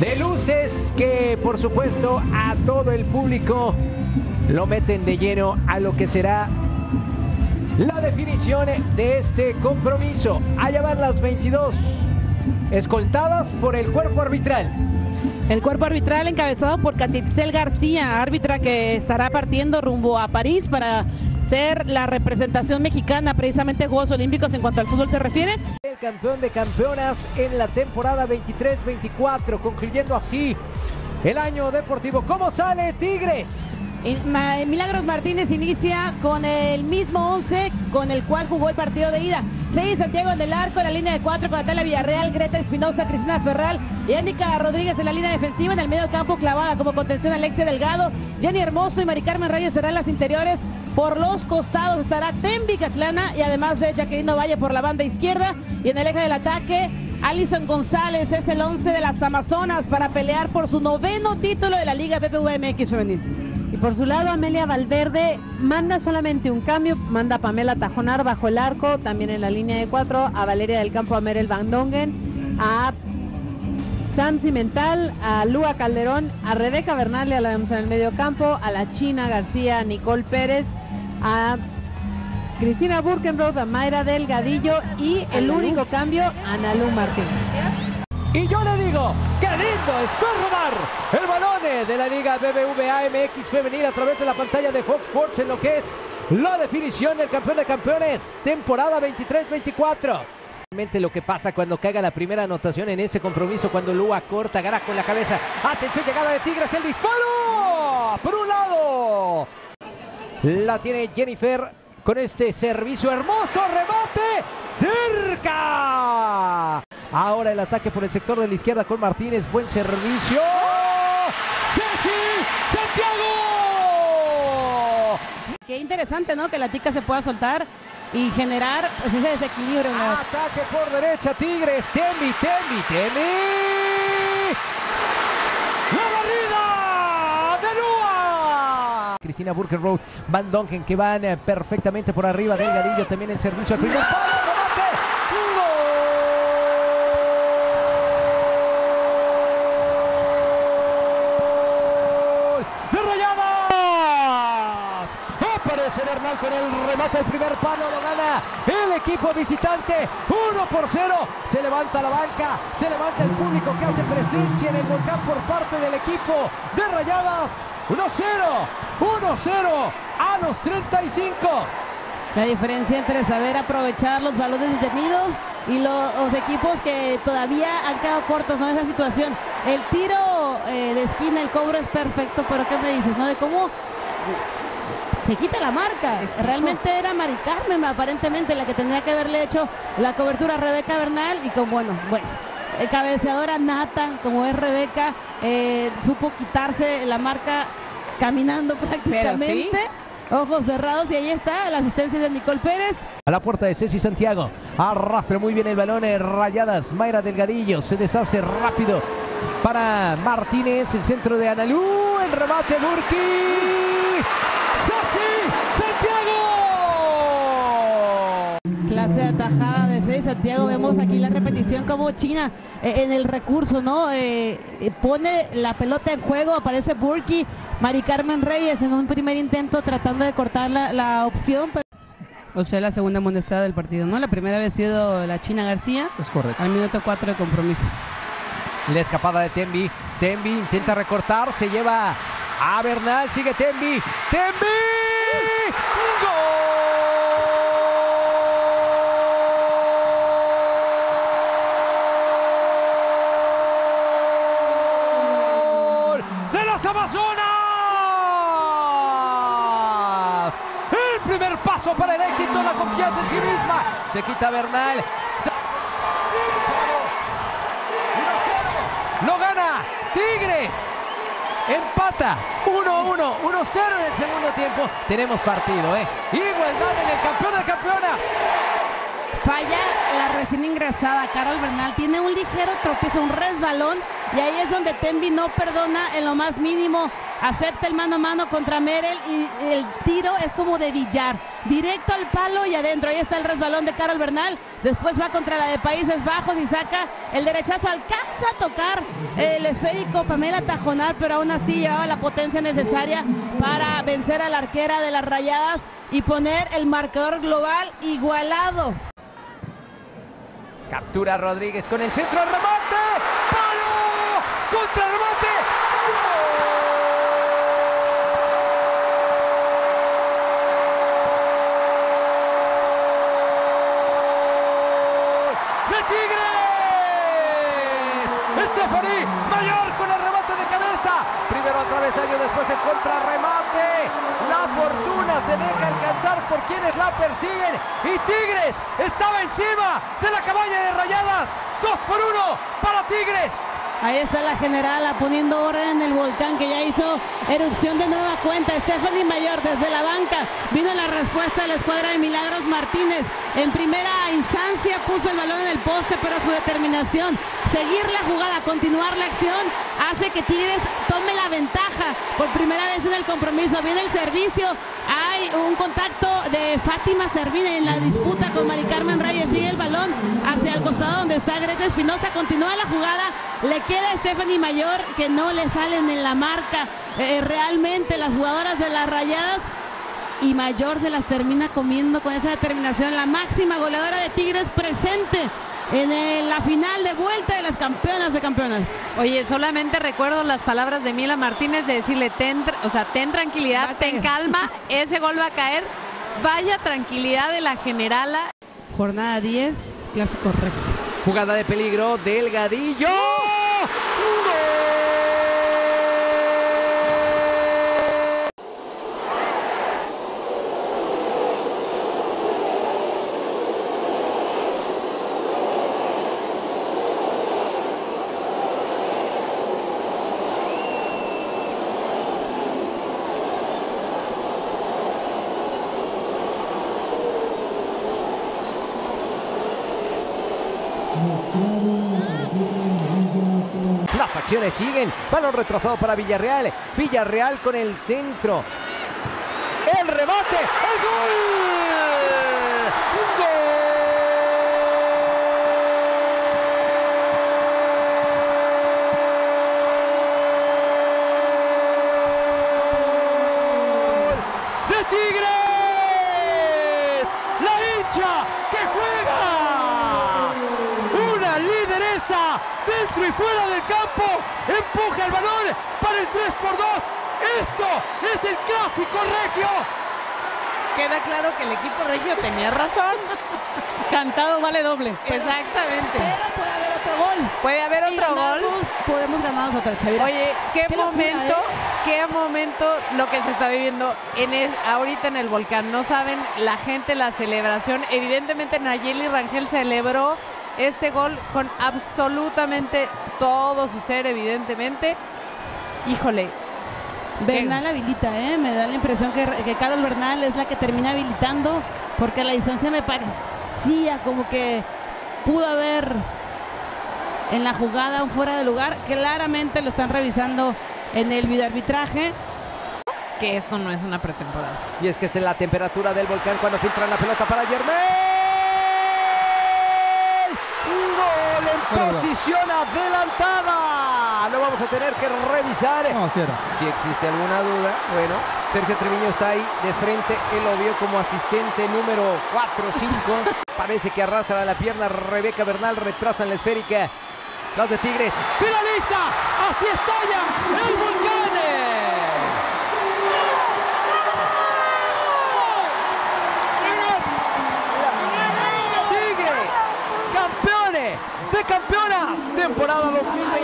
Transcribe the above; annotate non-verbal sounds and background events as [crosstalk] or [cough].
de luces que por supuesto a todo el público lo meten de lleno a lo que será la definición de este compromiso. Allá van las 22, escoltadas por el cuerpo arbitral. El cuerpo arbitral encabezado por Catitzel García, árbitra que estará partiendo rumbo a París para ser la representación mexicana precisamente en Juegos Olímpicos en cuanto al fútbol se refiere. El campeón de campeonas en la temporada 23-24, concluyendo así el año deportivo. ¿Cómo sale Tigres? Milagros Martínez inicia con el mismo 11 con el cual jugó el partido de ida. Seis Santiago en el arco, en la línea de cuatro con Natalia Villarreal, Greta Espinosa, Cristina Ferral y Annika Rodríguez en la línea defensiva. En el medio campo clavada como contención Alexia Delgado, Jenny Hermoso y Mari Carmen Reyes serán las interiores. Por los costados estará Tembi Catlana y además de Jacqueline Valle por la banda izquierda. Y en el eje del ataque, Alison González es el 11 de las Amazonas para pelear por su noveno título de la Liga PPVMX Femenil. Y por su lado, Amelia Valverde manda solamente un cambio, manda a Pamela Tajonar bajo el arco, también en la línea de cuatro, a Valeria del Campo, a Merel Van Dongen, a Sam Cimental, a Lua Calderón, a Rebeca Bernal, ya la vemos en el medio campo, a la China García, a Nicole Pérez, a Cristina Burkenroth, a Mayra Delgadillo y el único cambio, Analu Martínez. Y yo le qué lindo es robar el balón de la Liga BBVA MX femenil a través de la pantalla de Fox Sports en lo que es la definición del campeón de campeones, temporada 23-24. Realmente lo que pasa cuando caiga la primera anotación en ese compromiso, cuando Lua corta, agarra con la cabeza. Atención, llegada de Tigres, el disparo. Por un lado, la tiene Jennifer con este servicio hermoso, remate, cerca. Ahora el ataque por el sector de la izquierda con Martínez. Buen servicio. ¡Ceci! ¡Santiago! Qué interesante, ¿no? Que la tica se pueda soltar y generar pues, ese desequilibrio. Ataque por derecha, Tigres. Temi, Temi, Temi. ¡La barrida de Lua! Cristina Burkenroad, Van Dongen que van eh, perfectamente por arriba del Gadillo. También el servicio al primer palo. Bernal con el remate del primer palo, lo gana el equipo visitante, 1 por 0, se levanta la banca, se levanta el público que hace presencia en el volcán por parte del equipo de Rayadas, 1-0, 1-0 a los 35. La diferencia entre saber aprovechar los balones detenidos y los, equipos que todavía han quedado cortos en esa situación. El tiro eh, de esquina, el cobro es perfecto, pero ¿qué me dices? ¿No? De cómo se quita la marca. Realmente era Mari Carmen, aparentemente, la que tendría que haberle hecho la cobertura a Rebeca Bernal. Y con, bueno, bueno, eh, cabeceadora nata, como es Rebeca, eh, supo quitarse la marca caminando [laughs] prácticamente. Ojos cerrados y ahí está la asistencia de Nicole Pérez. A la puerta de Ceci Santiago. Arrastra muy bien el balón. Eh, rayadas. Mayra Delgadillo se deshace rápido para Martínez. El centro de Analú. El remate Burki. Atajada de 6 Santiago. Vemos aquí la repetición como China eh, en el recurso, ¿no? Eh, eh, pone la pelota en juego, aparece Burki, Mari Carmen Reyes en un primer intento tratando de cortar la, opción. O sea, la segunda moneda del partido, ¿no? La primera había sido la China García. Es correcto. Al minuto 4 de compromiso. La escapada de Tembi. Tembi intenta recortar, se lleva a Bernal, sigue Tembi. ¡Tembi! Amazonas. El primer paso para el éxito, la confianza en sí misma. Se quita Bernal. Lo gana Tigres. Empata 1-1, 1-0 en el segundo tiempo. Tenemos partido, ¿eh? Igualdad en el campeón de campeonas. Falla la recién ingresada Carol Bernal. Tiene un ligero tropiezo, un resbalón. Y ahí es donde Tembi no perdona en lo más mínimo. Acepta el mano a mano contra Merel y el tiro es como de billar. directo al palo y adentro. Ahí está el resbalón de Carol Bernal. Después va contra la de Países Bajos y saca el derechazo. Alcanza a tocar el esférico Pamela Tajonar, pero aún así llevaba la potencia necesaria para vencer a la arquera de las rayadas y poner el marcador global igualado. Captura Rodríguez con el centro remate. ¡De Tigres! Stephanie Mayor con el remate de cabeza. Primero a travesaño, después en contrarremate. La fortuna se deja alcanzar por quienes la persiguen. Y Tigres estaba encima de la cabaña de rayadas. Dos por uno para Tigres. Ahí está la generala poniendo orden en el volcán que ya hizo erupción de nueva cuenta. Stephanie Mayor desde la banca vino la respuesta de la escuadra de Milagros Martínez. En primera instancia puso el balón en el poste, pero su determinación, seguir la jugada, continuar la acción, hace que Tigres tome la ventaja por primera vez en el compromiso. Viene el servicio, un contacto de Fátima Servina en la disputa con Mari Carmen Reyes. Sigue el balón hacia el costado donde está Greta Espinosa. Continúa la jugada. Le queda a Stephanie Mayor que no le salen en la marca. Eh, realmente las jugadoras de las rayadas y Mayor se las termina comiendo con esa determinación. La máxima goleadora de Tigres presente en el- la final de vuelta de las campeonas de campeonas. Oye, solamente recuerdo las palabras de Mila Martínez de decirle, ten, o sea, ten tranquilidad, ten calma, [laughs] ese gol va a caer. Vaya tranquilidad de la generala. Jornada 10, clásico regio. Jugada de peligro, Delgadillo. ¡Gol! Las acciones siguen. Balón retrasado para Villarreal. Villarreal con el centro. El remate. El gol. ¡Gol! ¡De Tigres! ¡La hincha que juega! Una lideresa dentro y fuera del campo. Empuja el balón para el 3 por 2. Esto es el clásico regio. Queda claro que el equipo regio tenía razón. [laughs] Cantado vale doble. Exactamente. Pero puede haber otro gol. Puede haber Y otro gol. Podemos ganar nosotros, Chavira. Oye, qué, Qué locura, momento, ¿eh? qué momento lo que se está viviendo en el- ahorita en el volcán. No saben la gente la celebración. Evidentemente Nayeli Rangel celebró este gol con absolutamente todo su ser, evidentemente. Híjole, Bernal habilita, ¿eh? Me da la impresión que, que Carol Bernal es la que termina habilitando, porque a la distancia me parecía como que pudo haber en la jugada un fuera de lugar. Claramente lo están revisando en el videoarbitraje. que esto no es una pretemporada. Y es que esta es la temperatura del volcán cuando filtran la pelota para Germán. Posición adelantada. Lo vamos a tener que revisar. No. Si existe alguna duda, bueno, Sergio Treviño está ahí de frente. Él lo vio como asistente número 4 o 5. Parece que arrastra la pierna. Rebeca Bernal retrasa en la esférica. Las de Tigres. Finaliza. Así estalla el volcán. temporada 2020.